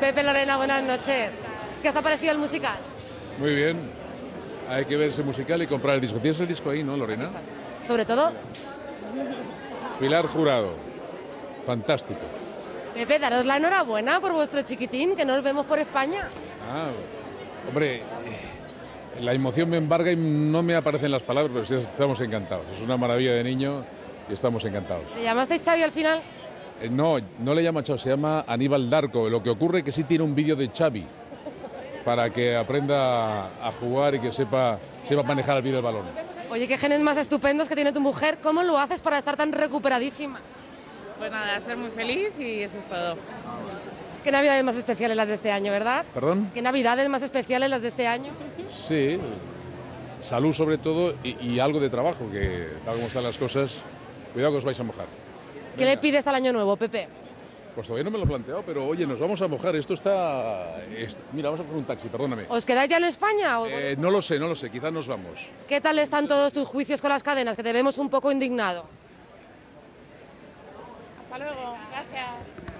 Pepe Lorena, buenas noches. ¿Qué os ha parecido el musical? Muy bien. Hay que ver ese musical y comprar el disco. ¿Tienes el disco ahí, no, Lorena? Sobre todo, Pilar Jurado. Fantástico. Pepe, daros la enhorabuena por vuestro chiquitín, que nos vemos por España. Ah, hombre, eh, la emoción me embarga y no me aparecen las palabras, pero estamos encantados. Es una maravilla de niño y estamos encantados. ¿Le llamasteis Xavi al final? Eh, no, no le llama Chavo, se llama Aníbal Darko. Lo que ocurre es que sí tiene un vídeo de Xavi para que aprenda a jugar y que sepa, sepa manejar bien el balón. Oye, qué genes más estupendos que tiene tu mujer. ¿Cómo lo haces para estar tan recuperadísima? Pues nada, ser muy feliz y eso es todo. Qué navidades más especiales las de este año, ¿verdad? ¿Perdón? Qué navidades más especiales las de este año. Sí, salud sobre todo y, y algo de trabajo, que tal como están las cosas, cuidado que os vais a mojar. ¿Qué le pides al año nuevo, Pepe? Pues todavía no me lo he planteado, pero oye, nos vamos a mojar. Esto está. est- Mira, vamos a hacer un taxi, perdóname. ¿Os quedáis ya en España? o- Eh, no lo sé, no lo sé, quizás nos vamos. ¿Qué tal están todos tus juicios con las cadenas? Que te vemos un poco indignado. Hasta luego. Gracias.